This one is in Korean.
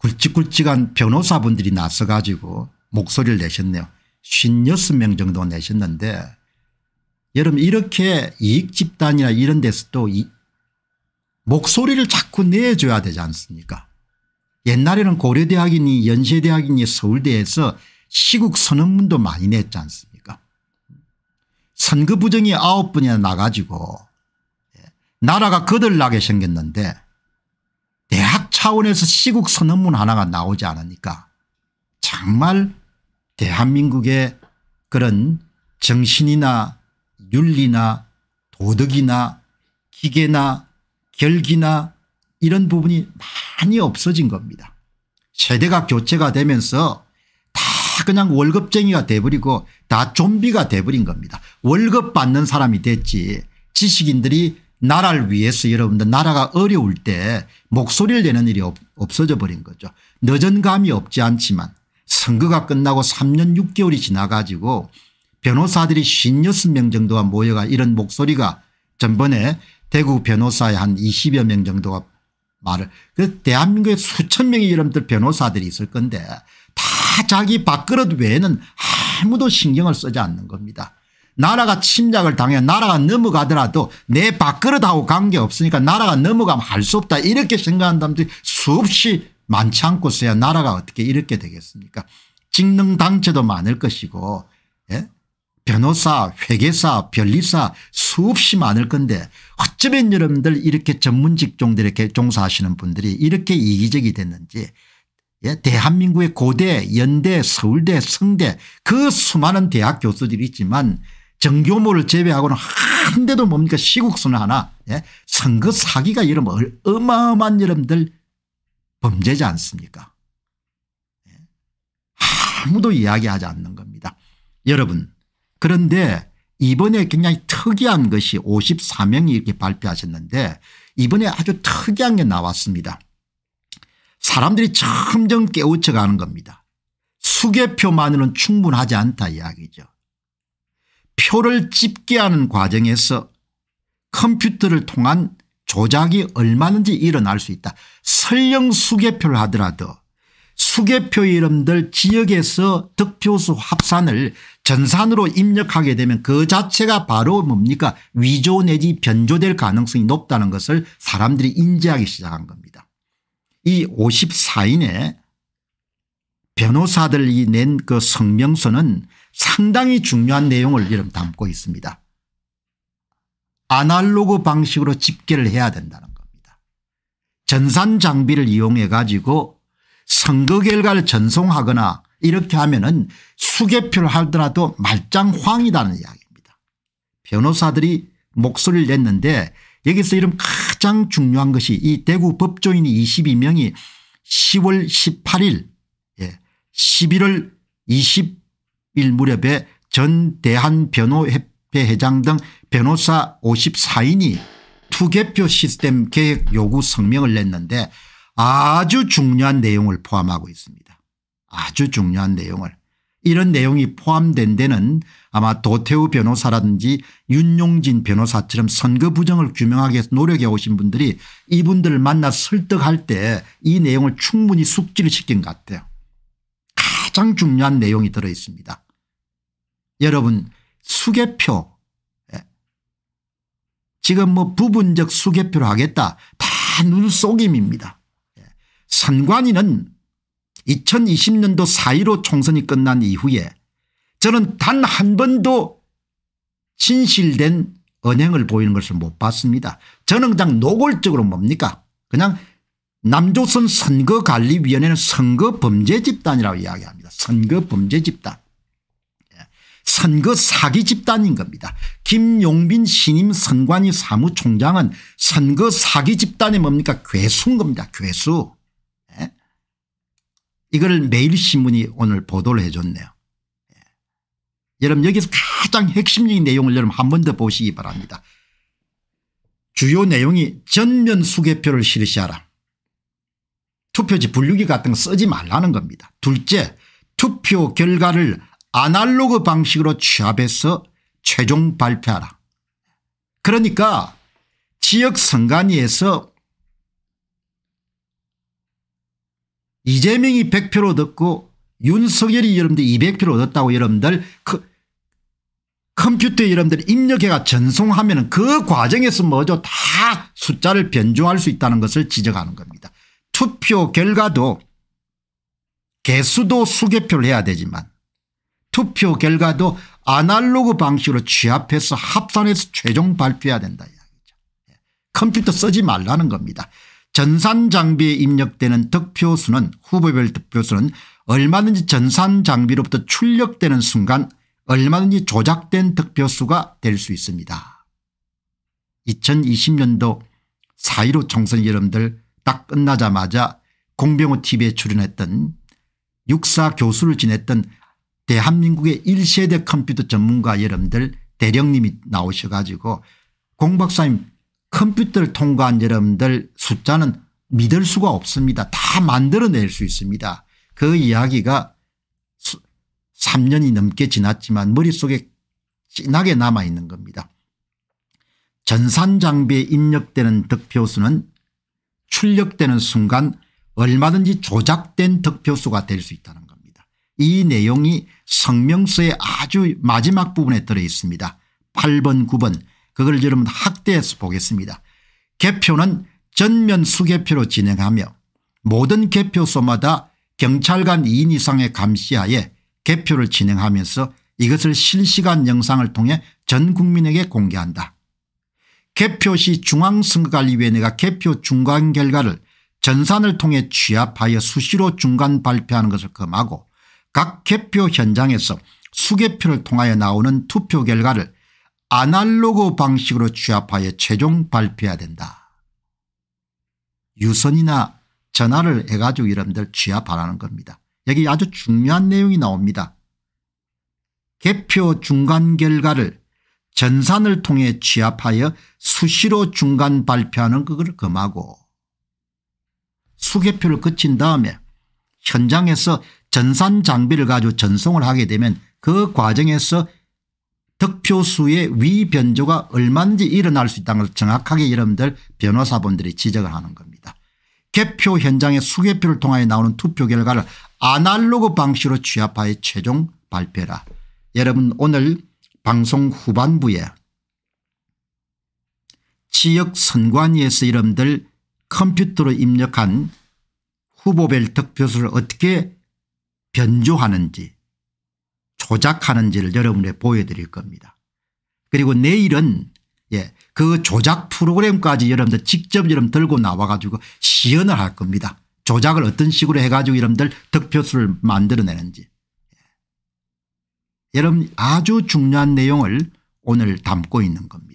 굵직굵직한 변호사분들이 나서 가지고 목소리를 내셨네요. 56명 정도 내셨는데 여러분 이렇게 이익 집단이나 이런 데서도 이 목소리를 자꾸 내줘야 되지 않습니까 옛날에는 고려대학이니 연세대학이니 서울대에서 시국 선언문도 많이 냈지 않습니까 선거 부정이 아홉 분이나 나가지고 예, 나라가 거들나게 생겼는데 대학 차원에서 시국 선언문 하나가 나오지 않으니까 정말 대한민국의 그런 정신이나 윤리나 도덕이나 기계나 결기나 이런 부분이 많이 없어진 겁니다. 세대가 교체가 되면서 다 그냥 월급쟁이가 돼버리고 다 좀비가 돼버린 겁니다. 월급 받는 사람이 됐지 지식인들이 나라를 위해서 여러분들 나라가 어려울 때 목소리를 내는 일이 없, 어져 버린 거죠. 늦은 감이 없지 않지만 선거가 끝나고 3년 6개월이 지나가지고 변호사들이 56명 정도가 모여가 이런 목소리가 전번에 대구 변호사의 한 20여 명 정도가 말을 그 대한민국에 수천 명의 여러분들 변호사들이 있을 건데 다 자기 밥그릇 외에는 아무도 신경을 쓰지 않는 겁니다. 나라가 침략을 당해 나라가 넘어가더라도 내 밥그릇하고 관계없으니까 나라가 넘어가면 할 수 없다 이렇게 사람들이 수없이 많지 않고서야 나라가 어떻게 이렇게 되겠습니까 직능당체도 많을 것이고 예? 변호사 회계사 변리사 수없이 많을 건데 어쩌면 여러분들 이렇게 전문 직종들에 종사하시는 분들이 이렇게 이기적이 됐는지 예? 대한민국의 고대 연대 서울대 성대 그 수많은 대학 교수들이 있지만 정교모를 제외하고는 한 대도 뭡니까 시국선을 하나 예? 선거 사기가 이런 어마어마한 여러분들 범죄지 않습니까 예? 아무도 이야기하지 않는 겁니다. 여러분 그런데 이번에 굉장히 특이한 것이 54명이 이렇게 발표하셨는데 이번에 아주 특이한 게 나왔습니다. 사람들이 점점 깨우쳐가는 겁니다. 수개표만으로는 충분하지 않다 이야기죠. 표를 집계하는 과정에서 컴퓨터를 통한 조작이 얼마든지 일어날 수 있다. 설령 수개표를 하더라도 수개표 이름들 지역에서 득표수 합산을 전산으로 입력하게 되면 그 자체가 바로 뭡니까 위조 내지 변조될 가능성이 높다는 것을 사람들이 인지하기 시작한 겁니다. 이 54인의 변호사들이 낸 그 성명서는 상당히 중요한 내용을 이름 담고 있습니다. 아날로그 방식으로 집계를 해야 된다는 겁니다. 전산 장비를 이용해 가지고 선거 결과를 전송하거나 이렇게 하면 은 수개표를 하더라도 말짱황이다는 이야기입니다. 변호사들이 목소리를 냈는데 여기서 이런 가장 중요한 것이 이 대구 법조인이 22명이 10월 18일 예, 11월 20 일 무렵에 전 대한변호협회 회장 등 변호사 54인이 투개표 시스템 계획 요구 성명을 냈는데 아주 중요한 내용을 포함하고 있습니다. 아주 중요한 내용을 이런 내용이 포함된 데는 아마 도태우 변호사라든지 윤용진 변호사처럼 선거 부정을 규명하기 위해서 노력해 오신 분들이 이분들을 만나 설득할 때 이 내용을 충분히 숙지를 시킨 것 같아요. 가장 중요한 내용이 들어 있습니다. 여러분 수개표 예. 지금 뭐 부분적 수개표를 하겠다 다 눈속임입니다. 예. 선관위는 2020년도 4.15 총선이 끝난 이후에 저는 단 한 번도 진실된 언행을 보이는 것을 못 봤습니다. 저는 그냥 노골적으로 뭡니까 그냥 남조선 선거관리위원회는 선거범죄 집단이라고 이야기합니다. 선거범죄 집단. 예. 선거 사기 집단인 겁니다. 김용빈 신임 선관위 사무총장은 선거 사기 집단이 뭡니까 괴수인 겁니다. 괴수. 이걸 매일신문이 오늘 보도를 해줬네요. 예. 여러분 여기서 가장 핵심적인 내용을 여러분 한 번 더 보시기 바랍니다. 주요 내용이 전면 수개표를 실시하라. 투표지 분류기 같은 거 쓰지 말라는 겁니다. 둘째 투표 결과를 아날로그 방식으로 취합해서 최종 발표하라. 그러니까 지역 선관위에서 이재명이 100표를 얻었고 윤석열이 여러분들 200표를 얻었다고 여러분들 그 컴퓨터에 여러분들 입력해가 전송하면 그 과정에서 뭐죠 다 숫자를 변조할 수 있다는 것을 지적하는 겁니다. 투표 결과도 개수도 수개표를 해야 되지만 투표 결과도 아날로그 방식으로 취합해서 합산해서 최종 발표해야 된다 이야기죠. 예. 컴퓨터 쓰지 말라는 겁니다. 전산 장비에 입력되는 득표수는 후보별 득표수는 얼마든지 전산 장비로부터 출력되는 순간 얼마든지 조작된 득표수가 될 수 있습니다. 2020년도 4.15 총선 여러분들 딱 끝나자마자 공병호 tv에 출연했던 육사 교수를 지냈던 대한민국의 1세대 컴퓨터 전문가 여러분들 대령님이 나오셔 가지고 공 박사님 컴퓨터를 통과한 여러분들 숫자는 믿을 수가 없습니다. 다 만들어낼 수 있습니다. 그 이야기가 3년이 넘게 지났지만 머릿속에 진하게 남아있는 겁니다. 전산장비에 입력되는 득표수는 출력되는 순간 얼마든지 조작된 득표수가 될 수 있다는 겁니다. 이 내용이 성명서의 아주 마지막 부분에 들어 있습니다. 8번 9번 그걸 여러분 학대해서 보겠습니다. 개표는 전면 수개표로 진행하며 모든 개표소마다 경찰관 2인 이상의 감시하에 개표를 진행하면서 이것을 실시간 영상을 통해 전 국민에게 공개한다. 개표 시 중앙선거관리위원회가 개표 중간 결과를 전산을 통해 취합하여 수시로 중간 발표하는 것을 금하고 각 개표 현장에서 수개표를 통하여 나오는 투표 결과를 아날로그 방식으로 취합하여 최종 발표해야 된다. 유선이나 전화를 해가지고 여러분들 취합하라는 겁니다. 여기 아주 중요한 내용이 나옵니다. 개표 중간 결과를 전산을 통해 취합하여 수시로 중간 발표하는 그걸 금하고 수개표를 거친 다음에 현장에서 전산 장비를 가지고 전송을 하게 되면 그 과정에서 득표수의 위변조가 얼마든지 일어날 수 있다는 걸 정확하게 여러분들 변호사분들이 지적을 하는 겁니다. 개표 현장의 수개표를 통하여 나오는 투표 결과를 아날로그 방식으로 취합하여 최종 발표라. 여러분 오늘 방송 후반부에 지역 선관위에서 여러분들 컴퓨터로 입력한 후보별 득표수를 어떻게 변조하는지 조작하는지를 여러분에 보여드릴 겁니다. 그리고 내일은 예, 그 조작 프로그램까지 여러분들 직접 여러분 들고 나와 가지고 시연을 할 겁니다. 조작을 어떤 식으로 해가지고 여러분들 득표수를 만들어내는지. 예. 여러분 아주 중요한 내용을 오늘 담고 있는 겁니다.